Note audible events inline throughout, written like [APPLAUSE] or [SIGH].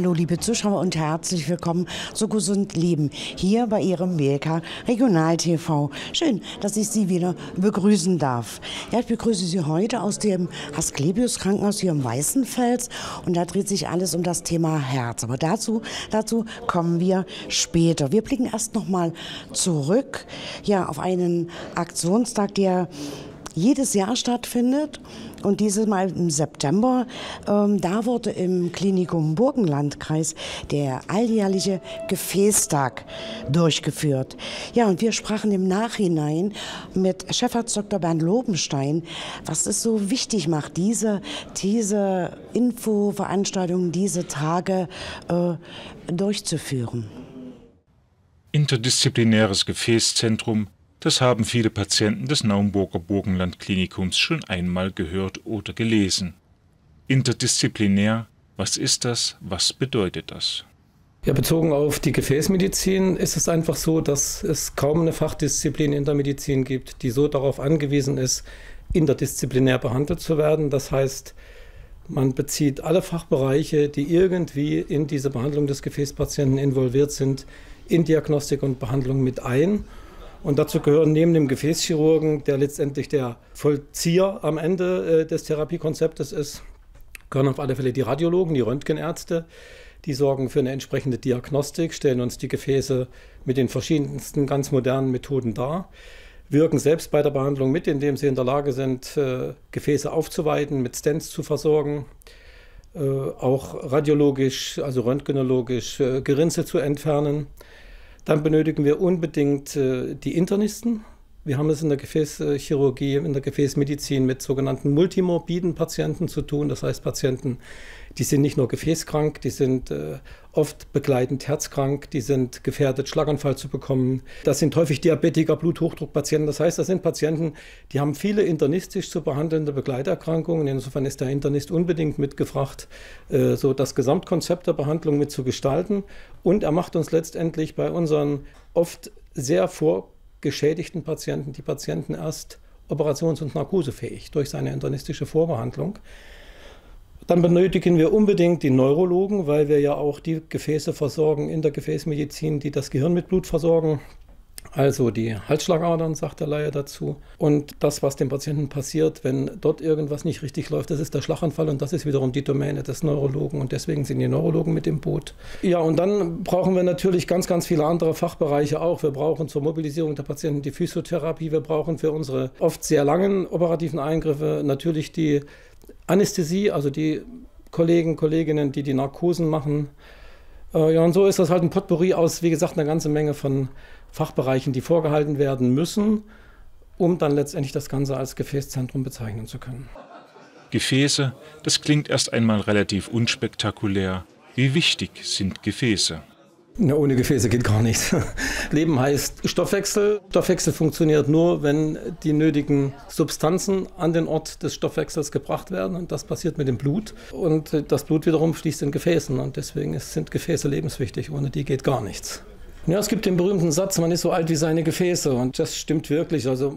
Hallo liebe Zuschauer und herzlich willkommen zu Gesund Leben hier bei Ihrem WLK Regional TV. Schön, dass ich Sie wieder begrüßen darf. Ja, ich begrüße Sie heute aus dem Asklepios Krankenhaus hier im Weißenfels und da dreht sich alles um das Thema Herz. Aber dazu, dazu kommen wir später. Wir blicken erst noch mal zurück ja, auf einen Aktionstag, der jedes Jahr stattfindet. Und dieses Mal im September, ähm, da wurde im Klinikum Burgenlandkreis der alljährliche Gefäßtag durchgeführt. Ja, und wir sprachen im Nachhinein mit Chefarzt Dr. Bernd Lobenstein, was es so wichtig macht, diese, diese Infoveranstaltungen, diese Tage äh, durchzuführen. Interdisziplinäres Gefäßzentrum das haben viele Patienten des Naumburger Burgenland-Klinikums schon einmal gehört oder gelesen. Interdisziplinär, was ist das, was bedeutet das? Ja, bezogen auf die Gefäßmedizin ist es einfach so, dass es kaum eine Fachdisziplin in der Medizin gibt, die so darauf angewiesen ist, interdisziplinär behandelt zu werden. Das heißt, man bezieht alle Fachbereiche, die irgendwie in diese Behandlung des Gefäßpatienten involviert sind, in Diagnostik und Behandlung mit ein und dazu gehören neben dem Gefäßchirurgen, der letztendlich der Vollzieher am Ende äh, des Therapiekonzeptes ist, gehören auf alle Fälle die Radiologen, die Röntgenärzte. Die sorgen für eine entsprechende Diagnostik, stellen uns die Gefäße mit den verschiedensten ganz modernen Methoden dar, wirken selbst bei der Behandlung mit, indem sie in der Lage sind, äh, Gefäße aufzuweiten, mit Stents zu versorgen, äh, auch radiologisch, also röntgenologisch Gerinze zu entfernen. Dann benötigen wir unbedingt äh, die Internisten. Wir haben es in der Gefäßchirurgie, in der Gefäßmedizin mit sogenannten multimorbiden Patienten zu tun. Das heißt Patienten, die sind nicht nur gefäßkrank, die sind äh, oft begleitend herzkrank, die sind gefährdet, Schlaganfall zu bekommen. Das sind häufig Diabetiker, Bluthochdruckpatienten. Das heißt, das sind Patienten, die haben viele internistisch zu behandelnde Begleiterkrankungen. Insofern ist der Internist unbedingt mitgefragt, äh, so das Gesamtkonzept der Behandlung mitzugestalten. Und er macht uns letztendlich bei unseren oft sehr vorgeschädigten Patienten die Patienten erst operations- und narkosefähig durch seine internistische Vorbehandlung. Dann benötigen wir unbedingt die Neurologen, weil wir ja auch die Gefäße versorgen in der Gefäßmedizin, die das Gehirn mit Blut versorgen. Also die Halsschlagadern, sagt der Laie dazu. Und das, was dem Patienten passiert, wenn dort irgendwas nicht richtig läuft, das ist der Schlaganfall und das ist wiederum die Domäne des Neurologen und deswegen sind die Neurologen mit im Boot. Ja, und dann brauchen wir natürlich ganz, ganz viele andere Fachbereiche auch. Wir brauchen zur Mobilisierung der Patienten die Physiotherapie, wir brauchen für unsere oft sehr langen operativen Eingriffe natürlich die Anästhesie, also die Kollegen, Kolleginnen, die die Narkosen machen. Äh, ja, und so ist das halt ein Potpourri aus, wie gesagt, einer ganzen Menge von Fachbereichen, die vorgehalten werden müssen, um dann letztendlich das Ganze als Gefäßzentrum bezeichnen zu können. Gefäße, das klingt erst einmal relativ unspektakulär. Wie wichtig sind Gefäße? Ohne Gefäße geht gar nichts. [LAUGHS] Leben heißt Stoffwechsel. Stoffwechsel funktioniert nur, wenn die nötigen Substanzen an den Ort des Stoffwechsels gebracht werden. Und das passiert mit dem Blut. Und das Blut wiederum fließt in Gefäßen. Und deswegen sind Gefäße lebenswichtig. Ohne die geht gar nichts. Ja, es gibt den berühmten Satz, man ist so alt wie seine Gefäße. Und das stimmt wirklich. Also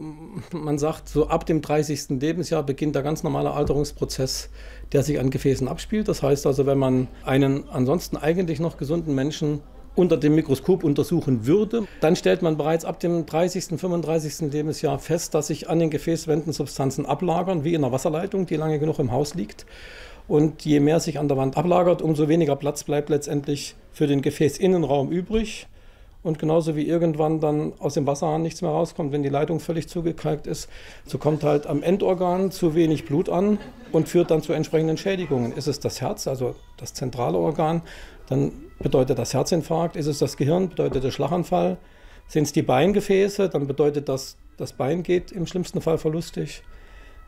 man sagt, so ab dem 30. Lebensjahr beginnt der ganz normale Alterungsprozess, der sich an Gefäßen abspielt. Das heißt also, wenn man einen ansonsten eigentlich noch gesunden Menschen unter dem Mikroskop untersuchen würde, dann stellt man bereits ab dem 30., 35. Lebensjahr fest, dass sich an den Gefäßwänden Substanzen ablagern, wie in einer Wasserleitung, die lange genug im Haus liegt. Und je mehr sich an der Wand ablagert, umso weniger Platz bleibt letztendlich für den Gefäßinnenraum übrig. Und genauso wie irgendwann dann aus dem Wasserhahn nichts mehr rauskommt, wenn die Leitung völlig zugekalkt ist, so kommt halt am Endorgan zu wenig Blut an und führt dann zu entsprechenden Schädigungen. Ist es das Herz, also das zentrale Organ, dann bedeutet das Herzinfarkt. Ist es das Gehirn, bedeutet der Schlaganfall. Sind es die Beingefäße, dann bedeutet das, das Bein geht im schlimmsten Fall verlustig.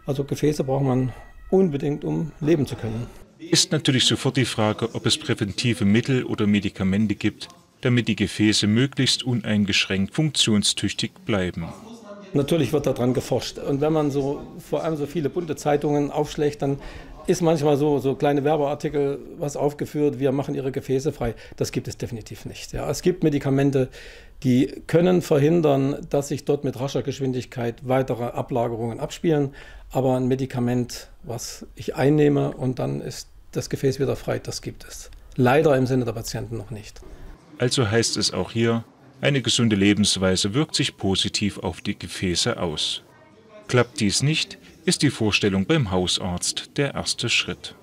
Also Gefäße braucht man unbedingt, um leben zu können. Ist natürlich sofort die Frage, ob es präventive Mittel oder Medikamente gibt, damit die Gefäße möglichst uneingeschränkt funktionstüchtig bleiben. Natürlich wird daran geforscht. Und wenn man so vor allem so viele bunte Zeitungen aufschlägt, dann ist manchmal so, so kleine Werbeartikel, was aufgeführt, wir machen ihre Gefäße frei. Das gibt es definitiv nicht. Ja. Es gibt Medikamente, die können verhindern, dass sich dort mit rascher Geschwindigkeit weitere Ablagerungen abspielen. Aber ein Medikament, was ich einnehme und dann ist das Gefäß wieder frei, das gibt es. Leider im Sinne der Patienten noch nicht. Also heißt es auch hier, eine gesunde Lebensweise wirkt sich positiv auf die Gefäße aus. Klappt dies nicht, ist die Vorstellung beim Hausarzt der erste Schritt.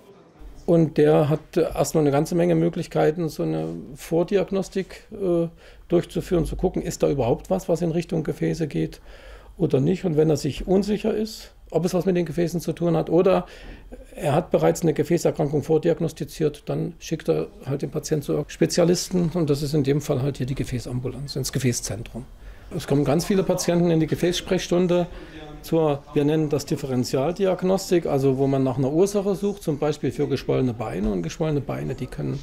Und der hat erstmal eine ganze Menge Möglichkeiten, so eine Vordiagnostik äh, durchzuführen, zu gucken, ist da überhaupt was, was in Richtung Gefäße geht oder nicht. Und wenn er sich unsicher ist, ob es was mit den Gefäßen zu tun hat oder er hat bereits eine Gefäßerkrankung vordiagnostiziert, dann schickt er halt den Patienten zu Spezialisten und das ist in dem Fall halt hier die Gefäßambulanz, ins Gefäßzentrum. Es kommen ganz viele Patienten in die Gefäßsprechstunde zur, wir nennen das Differentialdiagnostik, also wo man nach einer Ursache sucht, zum Beispiel für geschwollene Beine. Und geschwollene Beine, die können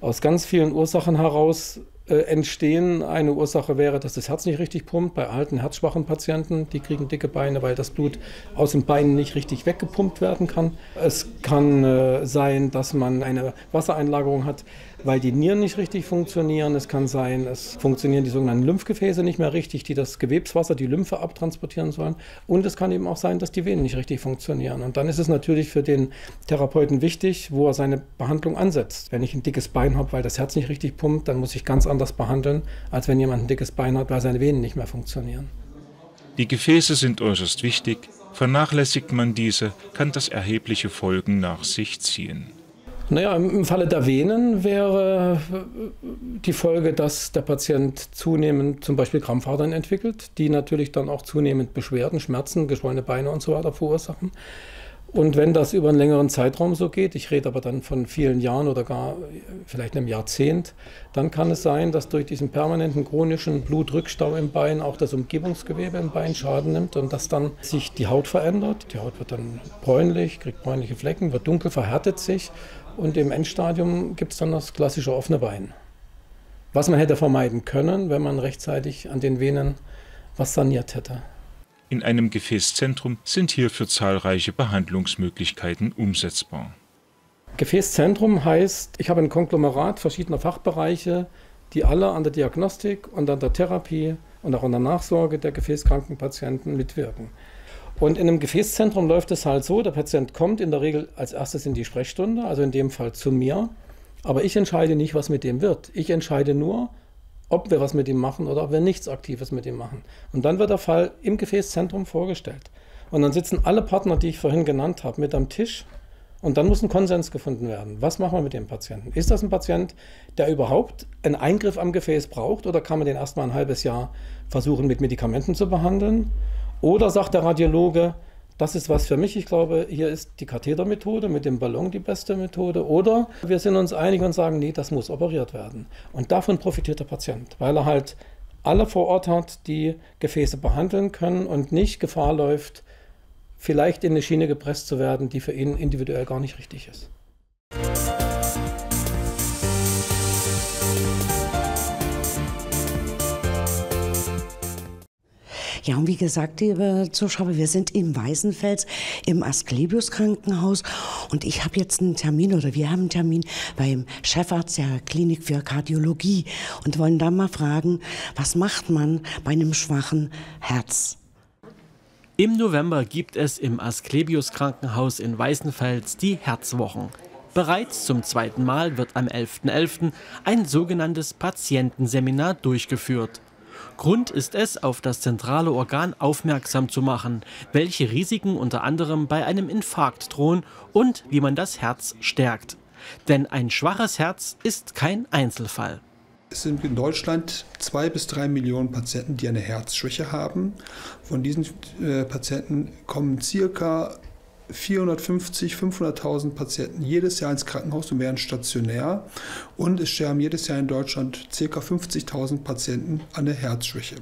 aus ganz vielen Ursachen heraus äh, entstehen. Eine Ursache wäre, dass das Herz nicht richtig pumpt. Bei alten, herzschwachen Patienten, die kriegen dicke Beine, weil das Blut aus den Beinen nicht richtig weggepumpt werden kann. Es kann äh, sein, dass man eine Wassereinlagerung hat, weil die Nieren nicht richtig funktionieren. Es kann sein, es funktionieren die sogenannten Lymphgefäße nicht mehr richtig, die das Gewebswasser, die Lymphe abtransportieren sollen. Und es kann eben auch sein, dass die Venen nicht richtig funktionieren. Und dann ist es natürlich für den Therapeuten wichtig, wo er seine Behandlung ansetzt. Wenn ich ein dickes Bein habe, weil das Herz nicht richtig pumpt, dann muss ich ganz anders behandeln, als wenn jemand ein dickes Bein hat, weil seine Venen nicht mehr funktionieren. Die Gefäße sind äußerst wichtig. Vernachlässigt man diese, kann das erhebliche Folgen nach sich ziehen. Naja, im Falle der Venen wäre die Folge, dass der Patient zunehmend zum Beispiel Krampfadern entwickelt, die natürlich dann auch zunehmend Beschwerden, Schmerzen, geschwollene Beine und so weiter verursachen. Und wenn das über einen längeren Zeitraum so geht, ich rede aber dann von vielen Jahren oder gar vielleicht einem Jahrzehnt, dann kann es sein, dass durch diesen permanenten chronischen Blutrückstau im Bein auch das Umgebungsgewebe im Bein Schaden nimmt und dass dann sich die Haut verändert. Die Haut wird dann bräunlich, kriegt bräunliche Flecken, wird dunkel, verhärtet sich und im Endstadium gibt es dann das klassische offene Bein. Was man hätte vermeiden können, wenn man rechtzeitig an den Venen was saniert hätte. In einem Gefäßzentrum sind hierfür zahlreiche Behandlungsmöglichkeiten umsetzbar. Gefäßzentrum heißt, ich habe ein Konglomerat verschiedener Fachbereiche, die alle an der Diagnostik und an der Therapie und auch an der Nachsorge der gefäßkranken Patienten mitwirken. Und in einem Gefäßzentrum läuft es halt so, der Patient kommt in der Regel als erstes in die Sprechstunde, also in dem Fall zu mir. Aber ich entscheide nicht, was mit dem wird. Ich entscheide nur, ob wir was mit ihm machen oder ob wir nichts Aktives mit ihm machen. Und dann wird der Fall im Gefäßzentrum vorgestellt. Und dann sitzen alle Partner, die ich vorhin genannt habe, mit am Tisch. Und dann muss ein Konsens gefunden werden. Was machen wir mit dem Patienten? Ist das ein Patient, der überhaupt einen Eingriff am Gefäß braucht oder kann man den erstmal ein halbes Jahr versuchen, mit Medikamenten zu behandeln? Oder sagt der Radiologe, das ist was für mich. Ich glaube, hier ist die Kathetermethode mit dem Ballon die beste Methode. Oder wir sind uns einig und sagen, nee, das muss operiert werden. Und davon profitiert der Patient, weil er halt alle vor Ort hat, die Gefäße behandeln können und nicht Gefahr läuft, vielleicht in eine Schiene gepresst zu werden, die für ihn individuell gar nicht richtig ist. Ja, und wie gesagt, liebe Zuschauer, wir sind im Weißenfels im Asklepios Krankenhaus und ich habe jetzt einen Termin oder wir haben einen Termin beim Chefarzt der Klinik für Kardiologie und wollen da mal fragen, was macht man bei einem schwachen Herz? Im November gibt es im Asklepios Krankenhaus in Weißenfels die Herzwochen. Bereits zum zweiten Mal wird am 11.11. .11. ein sogenanntes Patientenseminar durchgeführt. Grund ist es, auf das zentrale Organ aufmerksam zu machen, welche Risiken unter anderem bei einem Infarkt drohen und wie man das Herz stärkt. Denn ein schwaches Herz ist kein Einzelfall. Es sind in Deutschland zwei bis drei Millionen Patienten, die eine Herzschwäche haben. Von diesen äh, Patienten kommen circa 450, 500.000 Patienten jedes Jahr ins Krankenhaus und werden stationär. Und es sterben jedes Jahr in Deutschland ca. 50.000 Patienten an der Herzschwäche.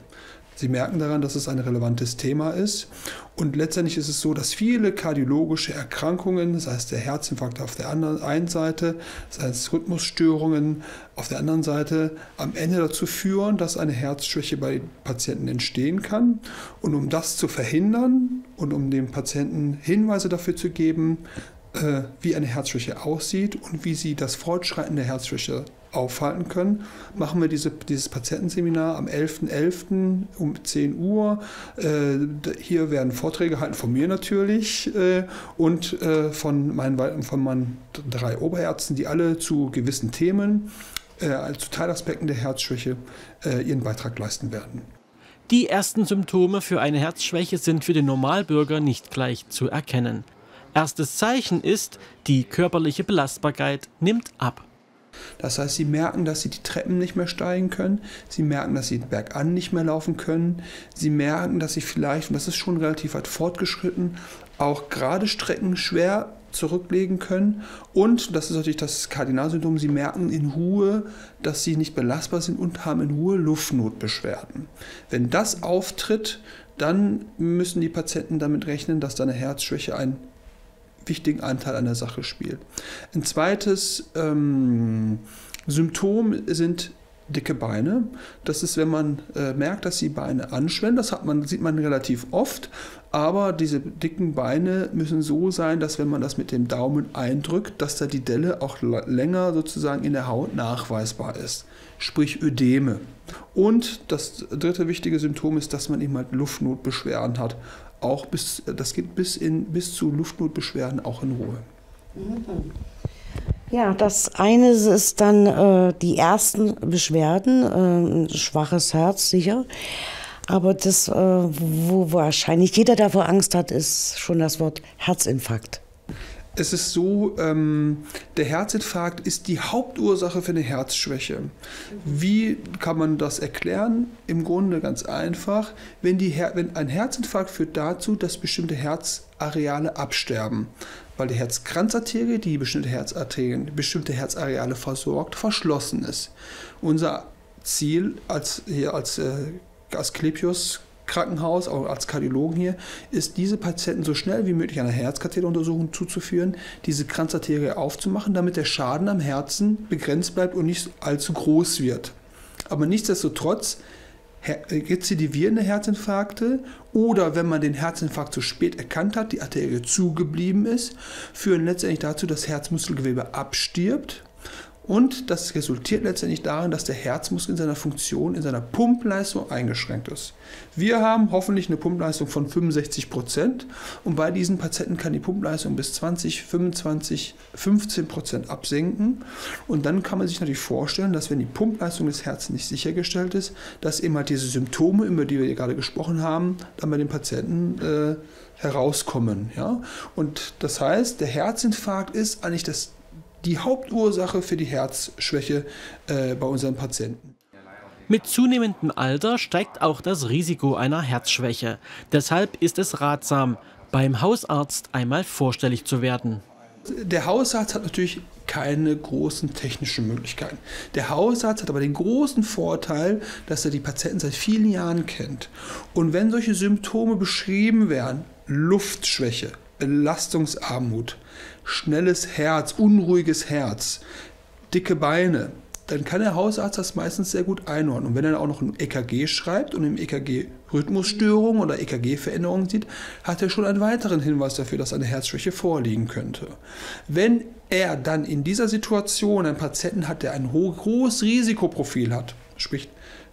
Sie merken daran, dass es ein relevantes Thema ist. Und letztendlich ist es so, dass viele kardiologische Erkrankungen, sei es der Herzinfarkt auf der anderen einen Seite, sei es Rhythmusstörungen auf der anderen Seite, am Ende dazu führen, dass eine Herzschwäche bei Patienten entstehen kann. Und um das zu verhindern und um dem Patienten Hinweise dafür zu geben, äh, wie eine Herzschwäche aussieht und wie sie das Fortschreiten der Herzschwäche aufhalten können, machen wir diese, dieses Patientenseminar am 11.11. .11. um 10 Uhr. Äh, hier werden Vorträge gehalten von mir natürlich äh, und äh, von, meinen, von meinen drei Oberärzten, die alle zu gewissen Themen, äh, zu Teilaspekten der Herzschwäche äh, ihren Beitrag leisten werden. Die ersten Symptome für eine Herzschwäche sind für den Normalbürger nicht gleich zu erkennen. Erstes Zeichen ist, die körperliche Belastbarkeit nimmt ab. Das heißt, sie merken, dass sie die Treppen nicht mehr steigen können. Sie merken, dass sie bergan nicht mehr laufen können. Sie merken, dass sie vielleicht, und das ist schon relativ weit fortgeschritten, auch gerade Strecken schwer zurücklegen können. Und, das ist natürlich das Kardinalsymptom, sie merken in Ruhe, dass sie nicht belastbar sind und haben in Ruhe Luftnotbeschwerden. Wenn das auftritt, dann müssen die Patienten damit rechnen, dass da eine Herzschwäche ein wichtigen Anteil an der Sache spielt. Ein zweites ähm, Symptom sind dicke Beine. Das ist, wenn man äh, merkt, dass die Beine anschwellen. Das hat man, sieht man relativ oft. Aber diese dicken Beine müssen so sein, dass wenn man das mit dem Daumen eindrückt, dass da die Delle auch länger sozusagen in der Haut nachweisbar ist. Sprich Ödeme. Und das dritte wichtige Symptom ist, dass man eben halt Luftnotbeschwerden hat auch bis, das geht bis, in, bis zu Luftnotbeschwerden auch in Ruhe. Ja, das eine ist dann äh, die ersten Beschwerden, äh, schwaches Herz sicher. Aber das, äh, wo wahrscheinlich jeder davor Angst hat, ist schon das Wort Herzinfarkt. Es ist so, ähm, der Herzinfarkt ist die Hauptursache für eine Herzschwäche. Wie kann man das erklären? Im Grunde ganz einfach. Wenn, die Her wenn ein Herzinfarkt führt dazu, dass bestimmte Herzareale absterben, weil die Herzkranzarterie, die bestimmte Herzarterien, bestimmte Herzareale versorgt, verschlossen ist. Unser Ziel als, hier als äh, Asklepios Krankenhaus, auch als Kardiologen hier, ist, diese Patienten so schnell wie möglich einer Herzkatheteruntersuchung zuzuführen, diese Kranzarterie aufzumachen, damit der Schaden am Herzen begrenzt bleibt und nicht allzu groß wird. Aber nichtsdestotrotz rezidivierende Herzinfarkte oder wenn man den Herzinfarkt zu spät erkannt hat, die Arterie zugeblieben ist, führen letztendlich dazu, dass Herzmuskelgewebe abstirbt und das resultiert letztendlich darin, dass der Herzmuskel in seiner Funktion, in seiner Pumpleistung eingeschränkt ist. Wir haben hoffentlich eine Pumpleistung von 65 Prozent und bei diesen Patienten kann die Pumpleistung bis 20, 25, 15 Prozent absenken. Und dann kann man sich natürlich vorstellen, dass wenn die Pumpleistung des Herzens nicht sichergestellt ist, dass eben halt diese Symptome, über die wir gerade gesprochen haben, dann bei den Patienten äh, herauskommen. Ja? Und das heißt, der Herzinfarkt ist eigentlich das die Hauptursache für die Herzschwäche äh, bei unseren Patienten. Mit zunehmendem Alter steigt auch das Risiko einer Herzschwäche. Deshalb ist es ratsam, beim Hausarzt einmal vorstellig zu werden. Der Hausarzt hat natürlich keine großen technischen Möglichkeiten. Der Hausarzt hat aber den großen Vorteil, dass er die Patienten seit vielen Jahren kennt. Und wenn solche Symptome beschrieben werden, Luftschwäche, Belastungsarmut, schnelles Herz, unruhiges Herz, dicke Beine, dann kann der Hausarzt das meistens sehr gut einordnen. Und wenn er auch noch ein EKG schreibt und im EKG Rhythmusstörungen oder EKG-Veränderungen sieht, hat er schon einen weiteren Hinweis dafür, dass eine Herzschwäche vorliegen könnte. Wenn er dann in dieser Situation einen Patienten hat, der ein hohes Risikoprofil hat, sprich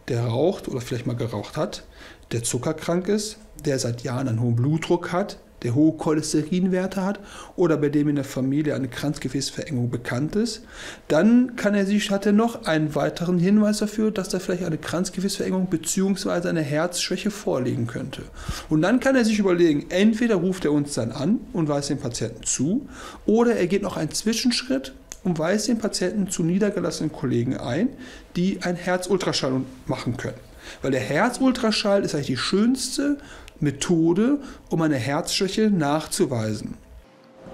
der raucht oder vielleicht mal geraucht hat, der zuckerkrank ist, der seit Jahren einen hohen Blutdruck hat, der hohe Cholesterinwerte hat oder bei dem in der Familie eine Kranzgefäßverengung bekannt ist, dann kann er sich, hat er noch einen weiteren Hinweis dafür, dass da vielleicht eine Kranzgefäßverengung bzw. eine Herzschwäche vorliegen könnte. Und dann kann er sich überlegen, entweder ruft er uns dann an und weist den Patienten zu, oder er geht noch einen Zwischenschritt und weist den Patienten zu niedergelassenen Kollegen ein, die ein Herzultraschall machen können. Weil der Herzultraschall ist eigentlich die schönste Methode, um eine Herzschwäche nachzuweisen.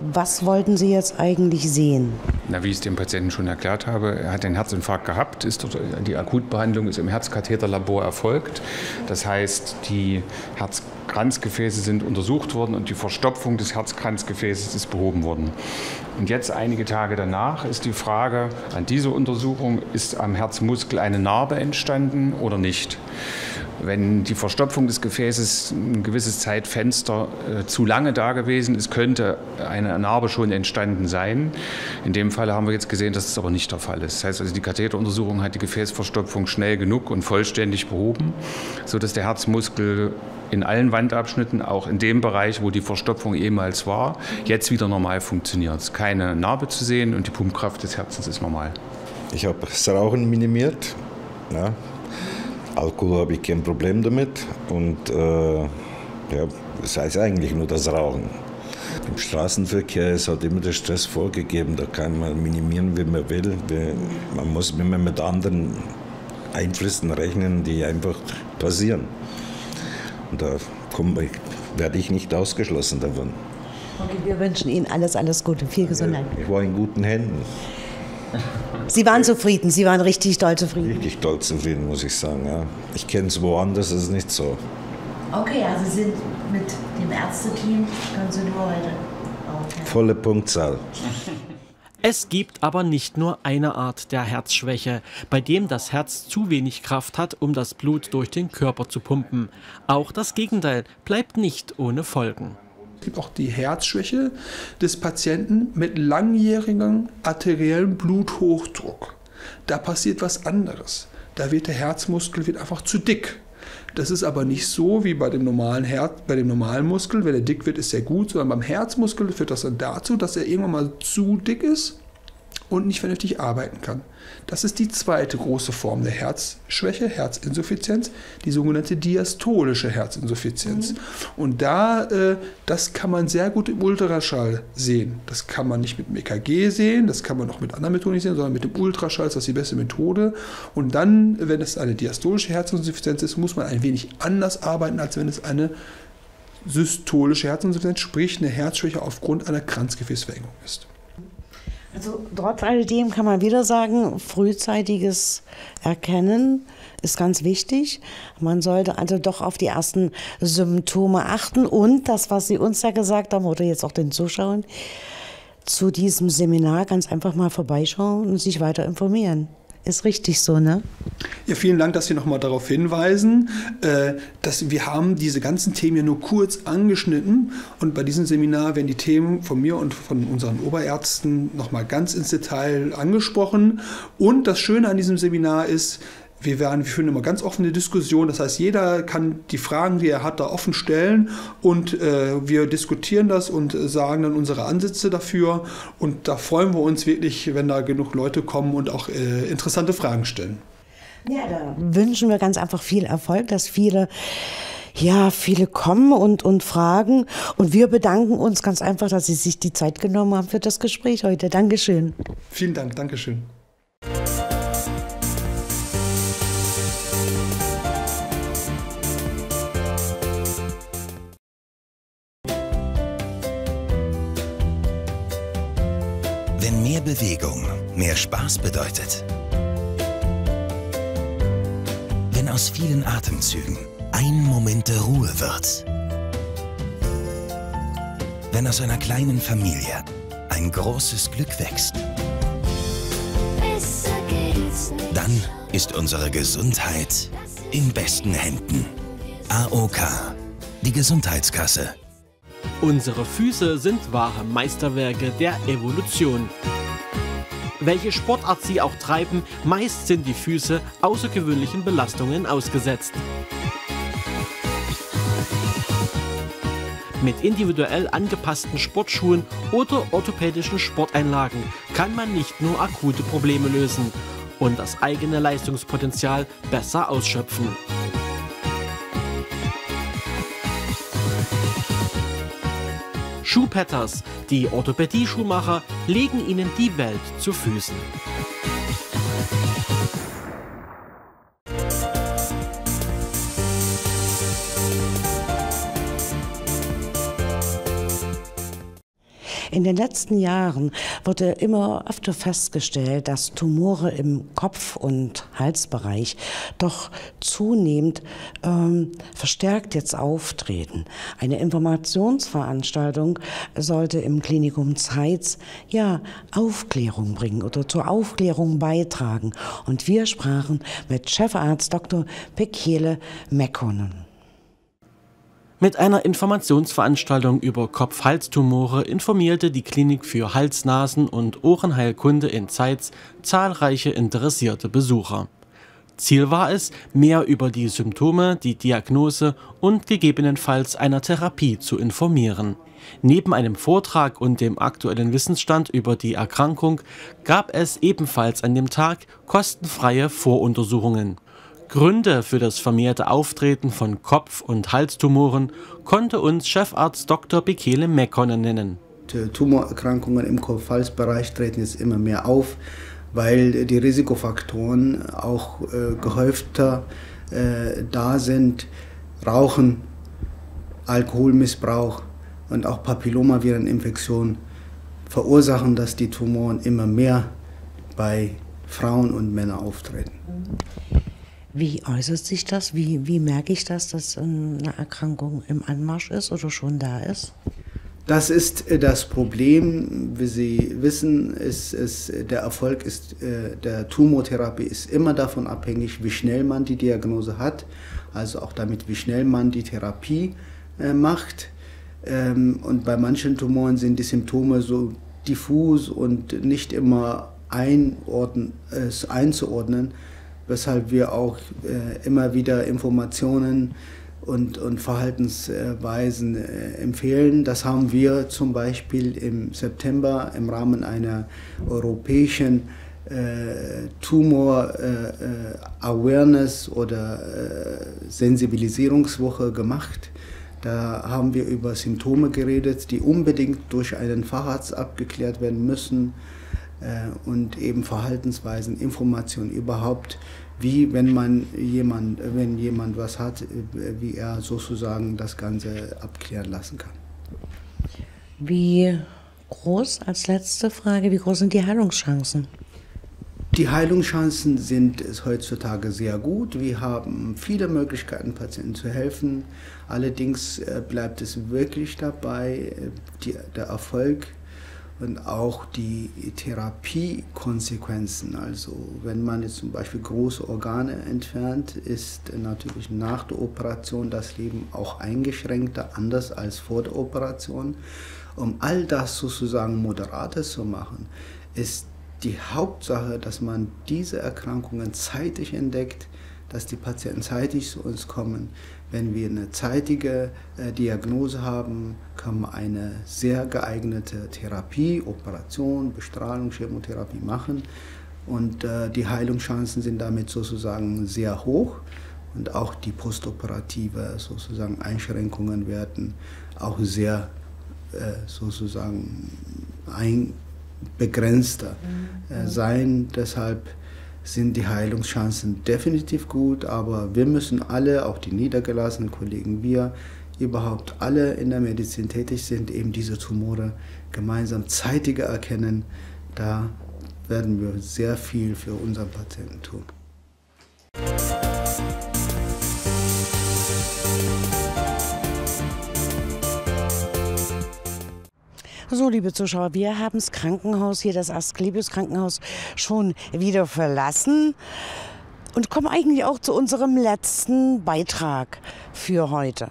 Was wollten Sie jetzt eigentlich sehen? Na, wie ich es dem Patienten schon erklärt habe, er hat einen Herzinfarkt gehabt, ist dort, die Akutbehandlung ist im Herzkatheterlabor erfolgt. Das heißt, die Herzkranzgefäße sind untersucht worden und die Verstopfung des Herzkranzgefäßes ist behoben worden. Und jetzt einige Tage danach ist die Frage an dieser Untersuchung, ist am Herzmuskel eine Narbe entstanden oder nicht? Wenn die Verstopfung des Gefäßes ein gewisses Zeitfenster äh, zu lange da gewesen ist, könnte eine Narbe schon entstanden sein. In dem Fall haben wir jetzt gesehen, dass das aber nicht der Fall ist. Das heißt also, die Katheteruntersuchung hat die Gefäßverstopfung schnell genug und vollständig behoben, sodass der Herzmuskel in allen Wandabschnitten, auch in dem Bereich, wo die Verstopfung ehemals war, jetzt wieder normal funktioniert. Es ist keine Narbe zu sehen und die Pumpkraft des Herzens ist normal. Ich habe das Rauchen minimiert. Ja. Alkohol habe ich kein Problem damit. Und äh, ja, das heißt eigentlich nur das Rauchen. Im Straßenverkehr ist halt immer der Stress vorgegeben. Da kann man minimieren, wie man will. Man muss immer mit anderen Einflüssen rechnen, die einfach passieren. Und da werde ich nicht ausgeschlossen davon. Okay, wir wünschen Ihnen alles, alles Gute, viel Gesundheit. Ich war in guten Händen. Sie waren zufrieden, Sie waren richtig doll zufrieden. Richtig doll zufrieden, muss ich sagen. Ja. Ich kenne es woanders, ist nicht so. Okay, also Sie sind mit dem Ärzteteam, können Sie nur heute. Okay. Volle Punktzahl. Es gibt aber nicht nur eine Art der Herzschwäche, bei dem das Herz zu wenig Kraft hat, um das Blut durch den Körper zu pumpen. Auch das Gegenteil bleibt nicht ohne Folgen. Es gibt auch die Herzschwäche des Patienten mit langjährigem arteriellem Bluthochdruck. Da passiert was anderes. Da wird der Herzmuskel wird einfach zu dick. Das ist aber nicht so wie bei dem normalen Herz, bei dem normalen Muskel. Wenn er dick wird, ist er gut, sondern beim Herzmuskel führt das dann dazu, dass er irgendwann mal zu dick ist und nicht vernünftig arbeiten kann. Das ist die zweite große Form der Herzschwäche, Herzinsuffizienz, die sogenannte diastolische Herzinsuffizienz. Mhm. Und da, äh, das kann man sehr gut im Ultraschall sehen. Das kann man nicht mit dem EKG sehen, das kann man auch mit anderen Methoden nicht sehen, sondern mit dem Ultraschall ist das die beste Methode. Und dann, wenn es eine diastolische Herzinsuffizienz ist, muss man ein wenig anders arbeiten, als wenn es eine systolische Herzinsuffizienz, sprich eine Herzschwäche aufgrund einer Kranzgefäßverengung ist. Also trotz alledem kann man wieder sagen, frühzeitiges Erkennen ist ganz wichtig. Man sollte also doch auf die ersten Symptome achten und das, was Sie uns ja gesagt haben oder jetzt auch den Zuschauern, zu diesem Seminar ganz einfach mal vorbeischauen und sich weiter informieren. Ist richtig so, ne? Ja, vielen Dank, dass Sie nochmal darauf hinweisen, äh, dass wir haben diese ganzen Themen ja nur kurz angeschnitten und bei diesem Seminar werden die Themen von mir und von unseren Oberärzten nochmal ganz ins Detail angesprochen. Und das Schöne an diesem Seminar ist, wir, werden, wir führen immer ganz offene Diskussionen. Das heißt, jeder kann die Fragen, die er hat, da offen stellen und äh, wir diskutieren das und sagen dann unsere Ansätze dafür. Und da freuen wir uns wirklich, wenn da genug Leute kommen und auch äh, interessante Fragen stellen. Ja, da wünschen wir ganz einfach viel Erfolg, dass viele ja, viele kommen und, und fragen. Und wir bedanken uns ganz einfach, dass Sie sich die Zeit genommen haben für das Gespräch heute. Dankeschön. Vielen Dank, Dankeschön. Bewegung mehr Spaß bedeutet. Wenn aus vielen Atemzügen ein Moment der Ruhe wird. Wenn aus einer kleinen Familie ein großes Glück wächst. Dann ist unsere Gesundheit in besten Händen. AOK, die Gesundheitskasse. Unsere Füße sind wahre Meisterwerke der Evolution. Welche Sportart sie auch treiben, meist sind die Füße außergewöhnlichen Belastungen ausgesetzt. Mit individuell angepassten Sportschuhen oder orthopädischen Sporteinlagen kann man nicht nur akute Probleme lösen und das eigene Leistungspotenzial besser ausschöpfen. Schuhpetters, die Orthopädie-Schuhmacher, legen ihnen die Welt zu Füßen. Den letzten Jahren wurde immer öfter festgestellt, dass Tumore im Kopf- und Halsbereich doch zunehmend ähm, verstärkt jetzt auftreten. Eine Informationsveranstaltung sollte im Klinikum Zeitz ja Aufklärung bringen oder zur Aufklärung beitragen. Und wir sprachen mit Chefarzt Dr. Pekele Mekkonen. Mit einer Informationsveranstaltung über Kopf-Halstumore informierte die Klinik für Hals-, Nasen- und Ohrenheilkunde in Zeitz zahlreiche interessierte Besucher. Ziel war es, mehr über die Symptome, die Diagnose und gegebenenfalls einer Therapie zu informieren. Neben einem Vortrag und dem aktuellen Wissensstand über die Erkrankung gab es ebenfalls an dem Tag kostenfreie Voruntersuchungen. Gründe für das vermehrte Auftreten von Kopf- und Halstumoren konnte uns Chefarzt Dr. Bekele Mekkonen nennen. Tumorerkrankungen im Kopf-Hals-Bereich treten jetzt immer mehr auf, weil die Risikofaktoren auch äh, gehäufter äh, da sind. Rauchen, Alkoholmissbrauch und auch Papillomavireninfektionen verursachen, dass die Tumoren immer mehr bei Frauen und Männern auftreten. Wie äußert sich das? Wie, wie merke ich das, dass eine Erkrankung im Anmarsch ist oder schon da ist? Das ist äh, das Problem. Wie Sie wissen, ist, ist, der Erfolg ist, äh, der Tumortherapie ist immer davon abhängig, wie schnell man die Diagnose hat, also auch damit, wie schnell man die Therapie äh, macht. Ähm, und bei manchen Tumoren sind die Symptome so diffus und nicht immer einordnen, einzuordnen weshalb wir auch äh, immer wieder Informationen und, und Verhaltensweisen äh, empfehlen. Das haben wir zum Beispiel im September im Rahmen einer europäischen äh, Tumor äh, äh, oder äh, Sensibilisierungswoche gemacht. Da haben wir über Symptome geredet, die unbedingt durch einen Facharzt abgeklärt werden müssen und eben Verhaltensweisen, Informationen überhaupt, wie wenn man jemand, wenn jemand was hat, äh, wie er sozusagen das Ganze abklären lassen kann. Wie groß, als letzte Frage, wie groß sind die Heilungschancen? Die Heilungschancen sind heutzutage sehr gut. Wir haben viele Möglichkeiten, Patienten zu helfen. Allerdings äh, bleibt es wirklich dabei, die, der Erfolg und auch die Therapiekonsequenzen. Also wenn man jetzt zum Beispiel große Organe entfernt, ist natürlich nach der Operation das Leben auch eingeschränkter, anders als vor der Operation. Um all das sozusagen moderater zu machen, ist die Hauptsache, dass man diese Erkrankungen zeitig entdeckt, dass die Patienten zeitig zu uns kommen. Wenn wir eine zeitige äh, Diagnose haben, kann man eine sehr geeignete Therapie, Operation, Bestrahlung, Chemotherapie machen. Und äh, die Heilungschancen sind damit sozusagen sehr hoch. Und auch die postoperative sozusagen Einschränkungen werden auch sehr äh, sozusagen ein, begrenzter äh, sein. Deshalb sind die Heilungschancen definitiv gut, aber wir müssen alle, auch die niedergelassenen Kollegen, wir überhaupt alle in der Medizin tätig sind, eben diese Tumore gemeinsam zeitiger erkennen. Da werden wir sehr viel für unseren Patienten tun. So, liebe Zuschauer, wir haben das Krankenhaus hier, das Asklepios Krankenhaus, schon wieder verlassen und kommen eigentlich auch zu unserem letzten Beitrag für heute.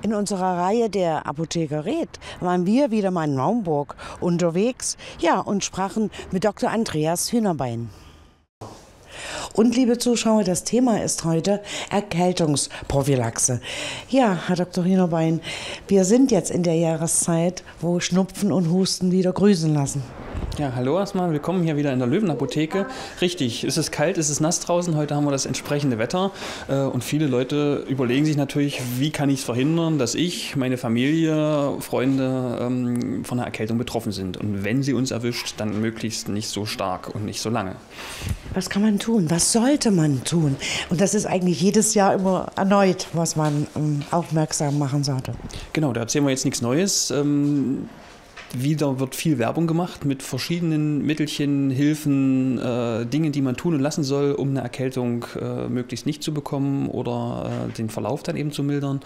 In unserer Reihe der Apotheker Red waren wir wieder mal in Naumburg unterwegs, ja, und sprachen mit Dr. Andreas Hühnerbein. Und liebe Zuschauer, das Thema ist heute Erkältungsprophylaxe. Ja, Herr Dr. Hühnerbein, wir sind jetzt in der Jahreszeit, wo Schnupfen und Husten wieder grüßen lassen. Ja, hallo erstmal, willkommen hier wieder in der Löwenapotheke. Richtig, ist es kalt, ist es nass draußen, heute haben wir das entsprechende Wetter äh, und viele Leute überlegen sich natürlich, wie kann ich es verhindern, dass ich, meine Familie, Freunde ähm, von einer Erkältung betroffen sind und wenn sie uns erwischt, dann möglichst nicht so stark und nicht so lange. Was kann man tun? Was sollte man tun? Und das ist eigentlich jedes Jahr immer erneut, was man ähm, aufmerksam machen sollte. Genau, da erzählen wir jetzt nichts Neues. Ähm, wieder wird viel Werbung gemacht mit verschiedenen Mittelchen, Hilfen, äh, Dingen, die man tun und lassen soll, um eine Erkältung äh, möglichst nicht zu bekommen oder äh, den Verlauf dann eben zu mildern.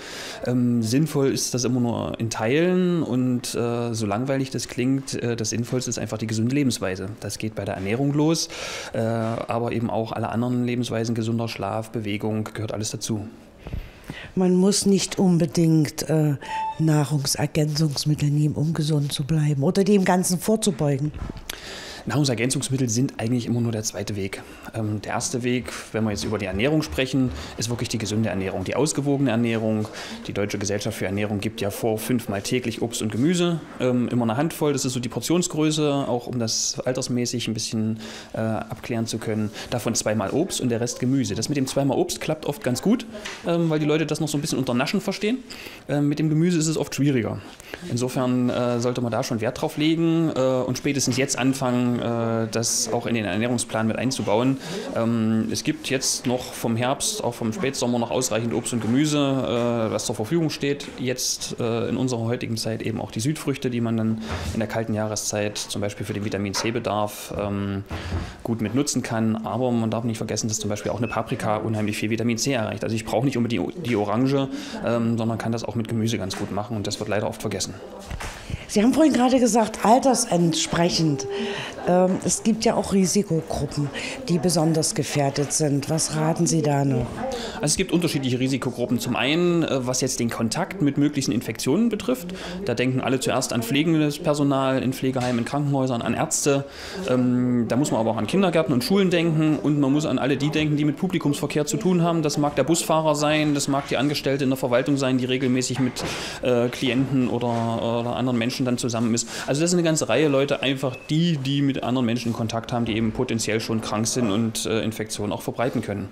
Ähm, sinnvoll ist das immer nur in Teilen und äh, so langweilig das klingt, äh, das Sinnvollste ist einfach die gesunde Lebensweise. Das geht bei der Ernährung los, äh, aber eben auch alle anderen Lebensweisen, gesunder Schlaf, Bewegung, gehört alles dazu. Man muss nicht unbedingt äh, Nahrungsergänzungsmittel nehmen, um gesund zu bleiben oder dem Ganzen vorzubeugen. Nahrungsergänzungsmittel sind eigentlich immer nur der zweite Weg. Ähm, der erste Weg, wenn wir jetzt über die Ernährung sprechen, ist wirklich die gesunde Ernährung, die ausgewogene Ernährung. Die Deutsche Gesellschaft für Ernährung gibt ja vor, fünfmal täglich Obst und Gemüse, ähm, immer eine Handvoll. Das ist so die Portionsgröße, auch um das altersmäßig ein bisschen äh, abklären zu können. Davon zweimal Obst und der Rest Gemüse. Das mit dem zweimal Obst klappt oft ganz gut, ähm, weil die Leute das noch so ein bisschen unter Naschen verstehen. Ähm, mit dem Gemüse ist es oft schwieriger. Insofern äh, sollte man da schon Wert drauf legen äh, und spätestens jetzt anfangen, äh, das auch in den Ernährungsplan mit einzubauen. Ähm, es gibt jetzt noch vom Herbst, auch vom Spätsommer noch ausreichend Obst und Gemüse, äh, was zur Verfügung steht. Jetzt äh, in unserer heutigen Zeit eben auch die Südfrüchte, die man dann in der kalten Jahreszeit zum Beispiel für den Vitamin C-Bedarf ähm, gut mit nutzen kann. Aber man darf nicht vergessen, dass zum Beispiel auch eine Paprika unheimlich viel Vitamin C erreicht. Also ich brauche nicht unbedingt die Orange, ähm, sondern kann das auch mit Gemüse ganz gut machen und das wird leider oft vergessen. Sie haben vorhin gerade gesagt, altersentsprechend. Ähm, es gibt ja auch Risikogruppen, die besonders gefährdet sind. Was raten Sie da noch? Also es gibt unterschiedliche Risikogruppen. Zum einen, äh, was jetzt den Kontakt mit möglichen Infektionen betrifft. Da denken alle zuerst an pflegendes Personal in Pflegeheimen, in Krankenhäusern, an Ärzte. Ähm, da muss man aber auch an Kindergärten und Schulen denken und man muss an alle die denken, die mit Publikumsverkehr zu tun haben. Das mag der Busfahrer sein, das mag die Angestellte in der Verwaltung sein, die regelmäßig mit äh, Klienten oder, oder anderen Menschen dann zusammen ist. Also das ist eine ganze Reihe Leute, einfach die, die mit anderen Menschen in Kontakt haben, die eben potenziell schon krank sind und äh, Infektionen auch verbreiten können.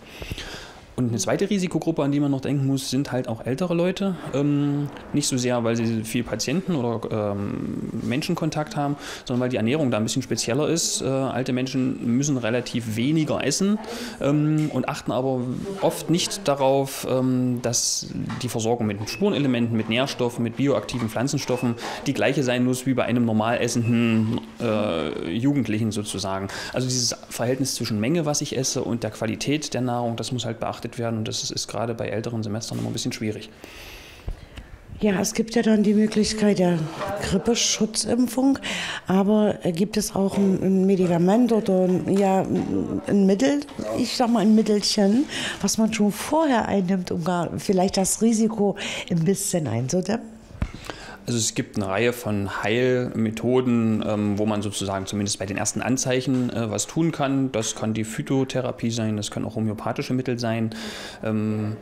Und eine zweite Risikogruppe, an die man noch denken muss, sind halt auch ältere Leute. Ähm, nicht so sehr, weil sie viel Patienten oder ähm, Menschenkontakt haben, sondern weil die Ernährung da ein bisschen spezieller ist. Äh, alte Menschen müssen relativ weniger essen ähm, und achten aber oft nicht darauf, ähm, dass die Versorgung mit Spurenelementen, mit Nährstoffen, mit bioaktiven Pflanzenstoffen die gleiche sein muss wie bei einem normal essenden äh, Jugendlichen sozusagen. Also dieses Verhältnis zwischen Menge, was ich esse, und der Qualität der Nahrung, das muss halt beachtet werden und das ist, ist gerade bei älteren Semestern immer ein bisschen schwierig. Ja, es gibt ja dann die Möglichkeit der Grippeschutzimpfung, aber gibt es auch ein, Medikament oder ja, ein Mittel, ich sag mal ein Mittelchen, was man schon vorher einnimmt, um gar vielleicht das Risiko ein bisschen einzudämmen? Also es gibt eine Reihe von Heilmethoden, ähm, wo man sozusagen zumindest bei den ersten Anzeichen äh, was tun kann. Das kann die Phytotherapie sein, das können auch homöopathische Mittel sein. Ähm,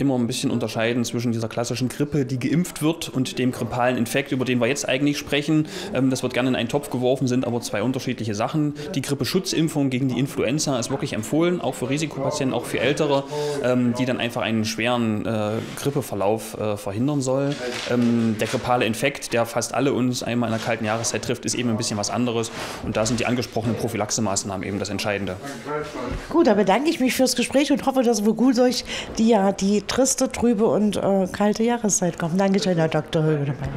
immer ein bisschen unterscheiden zwischen dieser klassischen Grippe, die geimpft wird, und dem grippalen Infekt, über den wir jetzt eigentlich sprechen. Ähm, das wird gerne in einen Topf geworfen, sind aber zwei unterschiedliche Sachen. Die Grippeschutzimpfung gegen die Influenza ist wirklich empfohlen, auch für Risikopatienten, auch für Ältere, ähm, die dann einfach einen schweren äh, Grippeverlauf äh, verhindern soll. Ähm, der grippale Infekt, der fast alle uns einmal in der kalten Jahreszeit trifft, ist eben ein bisschen was anderes. Und da sind die angesprochenen Prophylaxemaßnahmen eben das Entscheidende. Gut, da bedanke ich mich fürs Gespräch und hoffe, dass wir gut durch die, die triste, trübe und äh, kalte Jahreszeit kommen. Dankeschön, Herr Dr. Högenemann.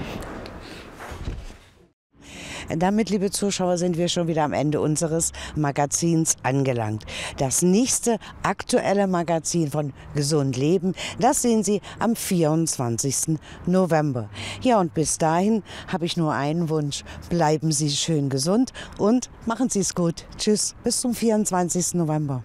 Damit, liebe Zuschauer, sind wir schon wieder am Ende unseres Magazins angelangt. Das nächste aktuelle Magazin von Gesund Leben, das sehen Sie am 24. November. Ja, und bis dahin habe ich nur einen Wunsch. Bleiben Sie schön gesund und machen Sie es gut. Tschüss, bis zum 24. November.